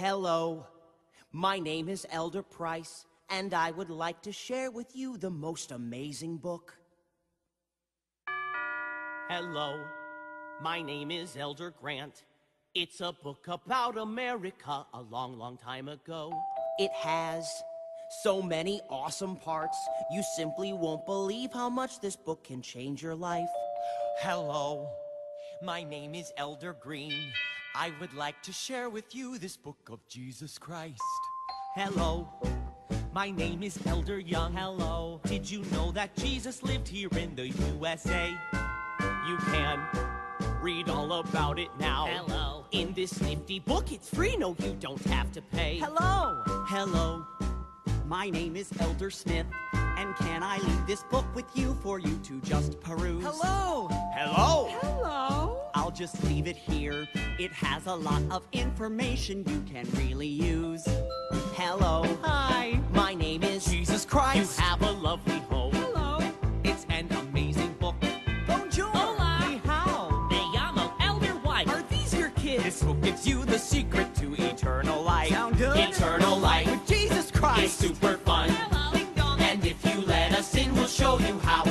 Hello, my name is Elder Price, and I would like to share with you the most amazing book. Hello, my name is Elder Grant. It's a book about America a long, long time ago. It has so many awesome parts, you simply won't believe how much this book can change your life. Hello, my name is Elder Green. I would like to share with you this book of Jesus Christ. Hello, My name is Elder Young. hello. Did you know that Jesus lived here in the USA? You can read all about it now. Hello. In this nifty book, it's free. No, you don't have to pay. Hello. Hello, my name is Elder Smith, and can I leave this book with you for you to just peruse? Hello. Hello. Hello. Just leave it here. It has a lot of information you can really use. Hello. Hi. My name is Jesus Christ. You have a lovely home. Hello. It's an amazing book. Bonjour. Ni hao. Me llamo Elder White. Are these your kids? This book gives you the secret to eternal life. Sound good? Eternal life With Jesus is Christ. super fun. And if you let us in, we'll show you how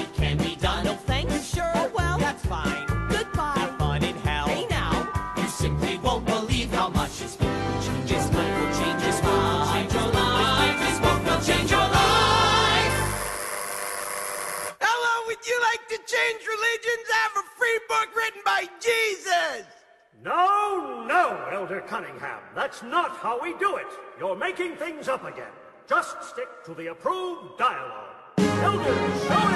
Elder Cunningham. That's not how we do it. You're making things up again. Just stick to the approved dialogue. Elder, show